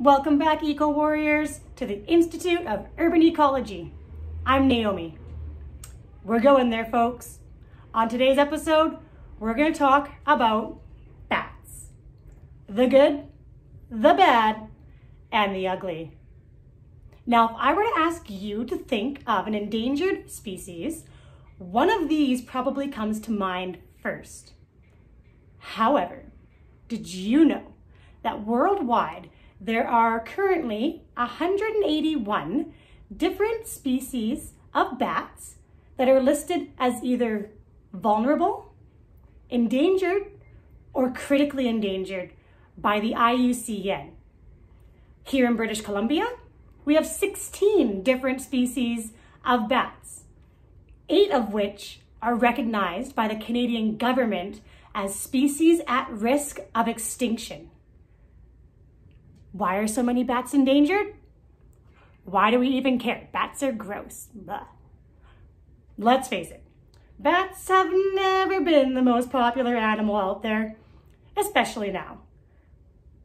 Welcome back, Eco Warriors, to the Institute of Urban Ecology. I'm Naomi. We're going there, folks. On today's episode, we're going to talk about bats. The good, the bad, and the ugly. Now, if I were to ask you to think of an endangered species, one of these probably comes to mind first. However, did you know that worldwide there are currently 181 different species of bats that are listed as either vulnerable, endangered, or critically endangered by the IUCN. Here in British Columbia, we have 16 different species of bats, eight of which are recognized by the Canadian government as species at risk of extinction. Why are so many bats endangered? Why do we even care? Bats are gross. Blah. Let's face it, bats have never been the most popular animal out there, especially now.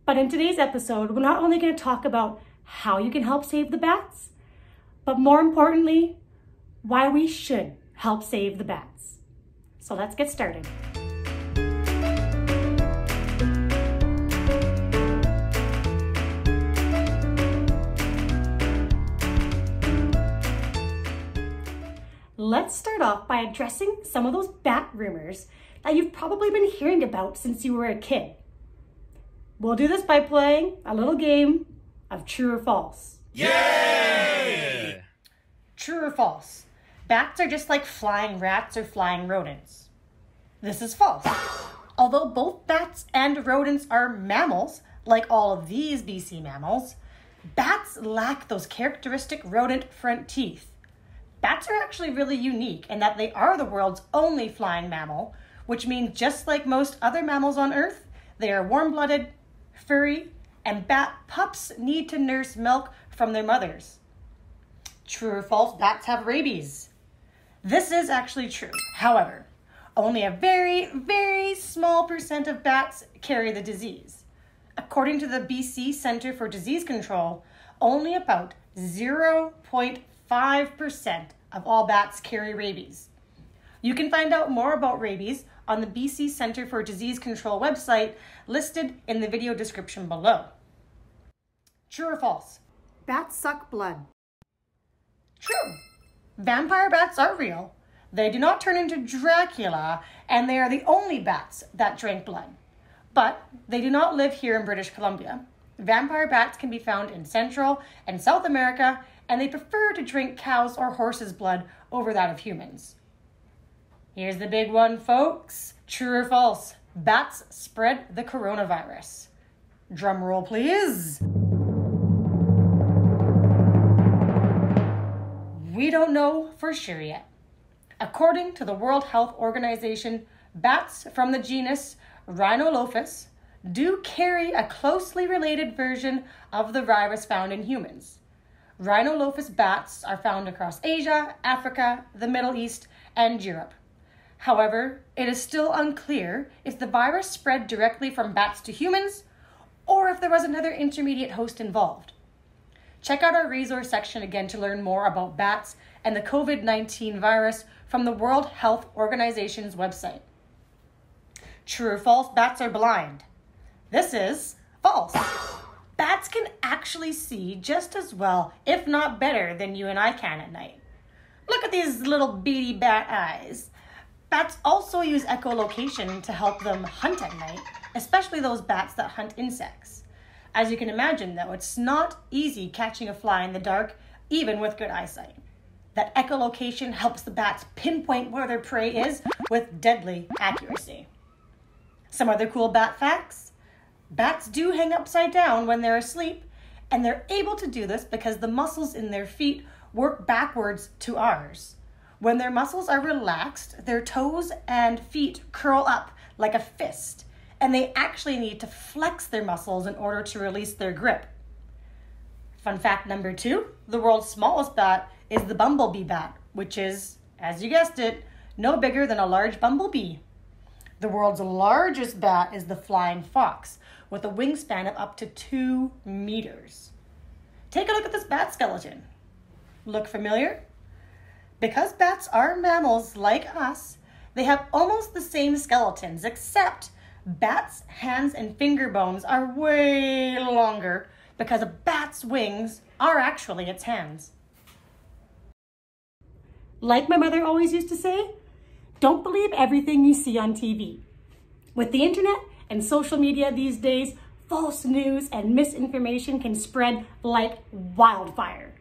But in today's episode, we're not only going to talk about how you can help save the bats, but more importantly, why we should help save the bats. So let's get started. Let's start off by addressing some of those bat rumors that you've probably been hearing about since you were a kid. We'll do this by playing a little game of true or false. Yay! True or false? Bats are just like flying rats or flying rodents. This is false. Although both bats and rodents are mammals, like all of these BC mammals, bats lack those characteristic rodent front teeth. Bats are actually really unique in that they are the world's only flying mammal, which means just like most other mammals on Earth, they are warm blooded, furry, and bat pups need to nurse milk from their mothers. True or false, bats have rabies. This is actually true. However, only a very, very small percent of bats carry the disease. According to the BC Centre for Disease Control, only about 0.5% of all bats carry rabies. You can find out more about rabies on the BC Centre for Disease Control website listed in the video description below. True or false? Bats suck blood. True. Vampire bats are real. They do not turn into Dracula, and they are the only bats that drink blood. But they do not live here in British Columbia. Vampire bats can be found in Central and South America, and they prefer to drink cows' or horses' blood over that of humans. Here's the big one, folks. True or false? Bats spread the coronavirus. Drum roll, please. We don't know for sure yet. According to the World Health Organization, bats from the genus Rhinolophus do carry a closely related version of the virus found in humans. Rhinolophus bats are found across Asia, Africa, the Middle East, and Europe. However, it is still unclear if the virus spread directly from bats to humans or if there was another intermediate host involved. Check out our resource section again to learn more about bats and the COVID 19 virus from the World Health Organization's website. True or false, bats are blind. This is false. Bats can actually see just as well, if not better, than you and I can at night. Look at these little beady bat eyes. Bats also use echolocation to help them hunt at night, especially those bats that hunt insects. As you can imagine, though, it's not easy catching a fly in the dark, even with good eyesight. That echolocation helps the bats pinpoint where their prey is with deadly accuracy. Some other cool bat facts bats do hang upside down when they're asleep, and they're able to do this because the muscles in their feet work backwards to ours. When their muscles are relaxed, their toes and feet curl up like a fist and they actually need to flex their muscles in order to release their grip. Fun fact number two the world's smallest bat is the bumblebee bat, which is, as you guessed it, no bigger than a large bumblebee. The world's largest bat is the flying fox, with a wingspan of up to two meters. Take a look at this bat skeleton. Look familiar? Because bats are mammals like us, they have almost the same skeletons, except bats' hands and finger bones are way longer because a bat's wings are actually its hands. Like my mother always used to say, don't believe everything you see on TV. With the internet and social media these days, false news and misinformation can spread like wildfire.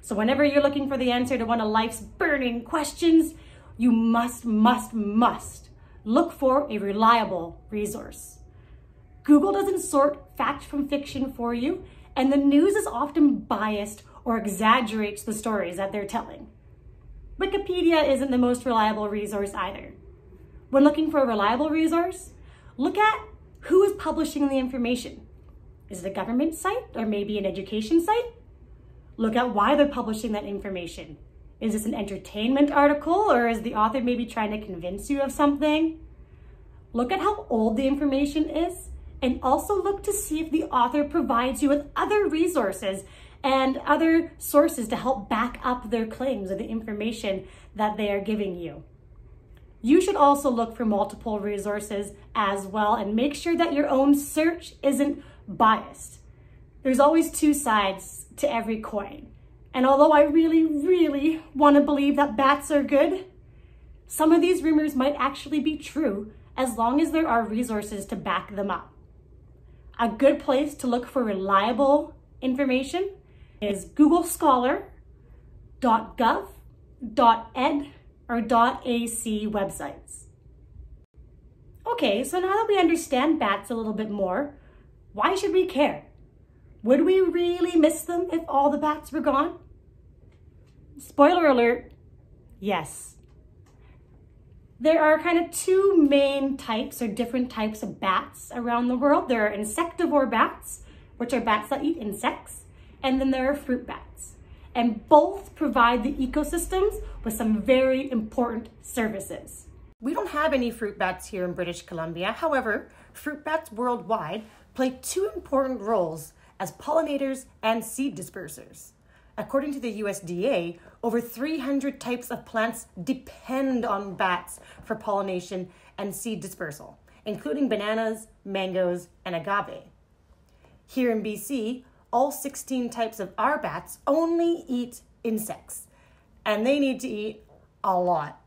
So whenever you're looking for the answer to one of life's burning questions, you must, must, must look for a reliable resource. Google doesn't sort fact from fiction for you, and the news is often biased or exaggerates the stories that they're telling. Wikipedia isn't the most reliable resource either. When looking for a reliable resource, look at who is publishing the information. Is it a government site or maybe an education site? Look at why they're publishing that information. Is this an entertainment article or is the author maybe trying to convince you of something? Look at how old the information is and also look to see if the author provides you with other resources and other sources to help back up their claims or the information that they are giving you. You should also look for multiple resources as well and make sure that your own search isn't biased. There's always two sides to every coin. And although I really, really want to believe that bats are good, some of these rumors might actually be true as long as there are resources to back them up. A good place to look for reliable information is Google Scholar, .gov, .ed, or .ac websites. Okay, so now that we understand bats a little bit more, why should we care? Would we really miss them if all the bats were gone? Spoiler alert, yes. There are kind of two main types or different types of bats around the world. There are insectivore bats, which are bats that eat insects, and then there are fruit bats. And both provide the ecosystems with some very important services. We don't have any fruit bats here in British Columbia. However, fruit bats worldwide play two important roles as pollinators and seed dispersers. According to the USDA, over 300 types of plants depend on bats for pollination and seed dispersal, including bananas, mangoes, and agave. Here in BC, all 16 types of our bats only eat insects, and they need to eat a lot.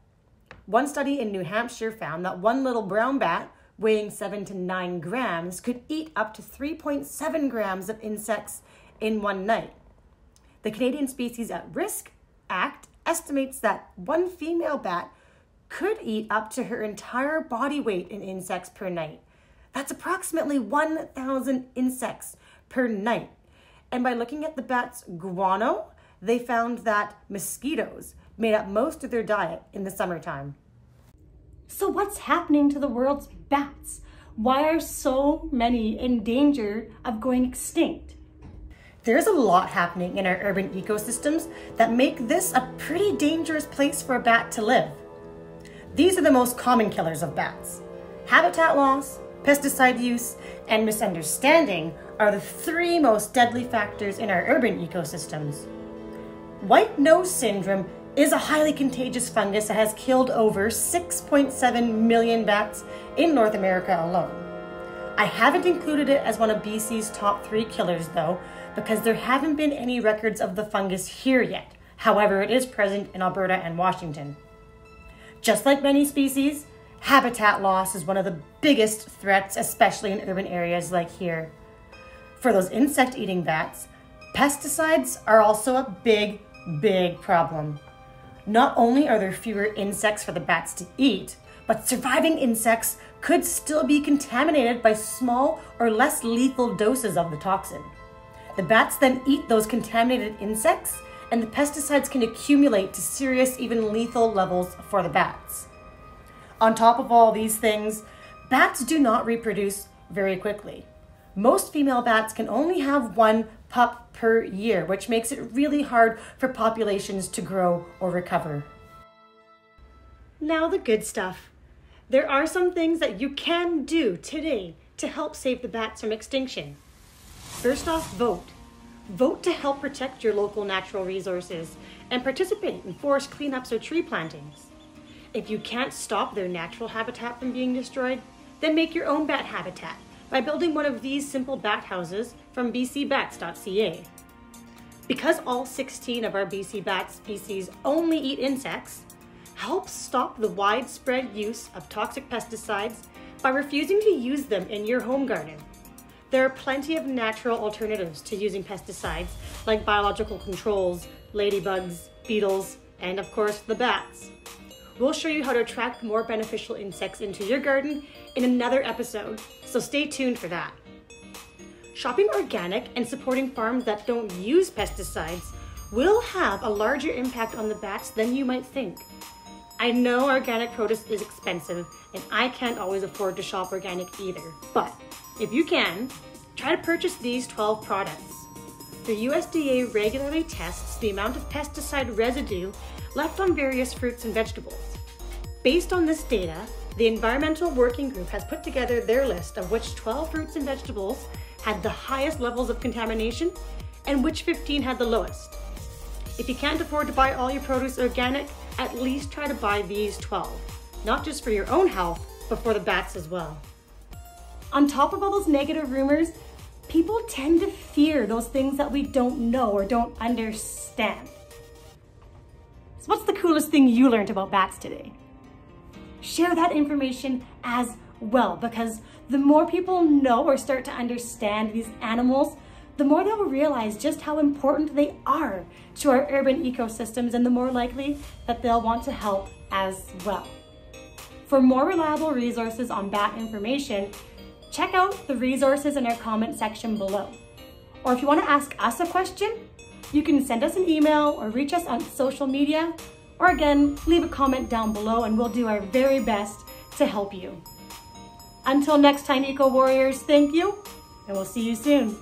One study in New Hampshire found that one little brown bat weighing 7 to 9 grams could eat up to 3.7 grams of insects in one night. The Canadian Species at Risk Act estimates that one female bat could eat up to her entire body weight in insects per night. That's approximately 1,000 insects per night. And by looking at the bat's guano, they found that mosquitoes made up most of their diet in the summertime. So what's happening to the world's bats? Why are so many in danger of going extinct? There's a lot happening in our urban ecosystems that make this a pretty dangerous place for a bat to live. These are the most common killers of bats. Habitat loss, pesticide use, and misunderstanding are the three most deadly factors in our urban ecosystems. White nose syndrome is a highly contagious fungus that has killed over 6.7 million bats in North America alone. I haven't included it as one of BC's top three killers though, because there haven't been any records of the fungus here yet. However, it is present in Alberta and Washington. Just like many species, habitat loss is one of the biggest threats, especially in urban areas like here. For those insect eating bats, pesticides are also a big, big problem. Not only are there fewer insects for the bats to eat, but surviving insects could still be contaminated by small or less lethal doses of the toxin. The bats then eat those contaminated insects, and the pesticides can accumulate to serious, even lethal levels for the bats. On top of all these things, bats do not reproduce very quickly. Most female bats can only have one pup per year, which makes it really hard for populations to grow or recover. Now, the good stuff. There are some things that you can do today to help save the bats from extinction. First off, vote. Vote to help protect your local natural resources and participate in forest cleanups or tree plantings. If you can't stop their natural habitat from being destroyed, then make your own bat habitat by building one of these simple bat houses from bcbats.ca. Because all 16 of our BC bat species only eat insects, help stop the widespread use of toxic pesticides by refusing to use them in your home garden. There are plenty of natural alternatives to using pesticides, like biological controls, ladybugs, beetles, and of course the bats. We'll show you how to attract more beneficial insects into your garden in another episode, so stay tuned for that. Shopping organic and supporting farms that don't use pesticides will have a larger impact on the bats than you might think. I know organic produce is expensive and I can't always afford to shop organic either, but if you can, try to purchase these 12 products. The USDA regularly tests the amount of pesticide residue left on various fruits and vegetables. Based on this data, the Environmental Working Group has put together their list of which 12 fruits and vegetables had the highest levels of contamination and which 15 had the lowest. If you can't afford to buy all your produce organic, at least try to buy these 12, not just for your own health, but for the bats as well. On top of all those negative rumors, people tend to fear those things that we don't know or don't understand. So what's the coolest thing you learned about bats today? Share that information as well because the more people know or start to understand these animals, the more they'll realize just how important they are to our urban ecosystems and the more likely that they'll want to help as well. For more reliable resources on bat information, check out the resources in our comment section below. Or if you want to ask us a question, you can send us an email or reach us on social media, or again, leave a comment down below and we'll do our very best to help you. Until next time, Eco Warriors, thank you, and we'll see you soon.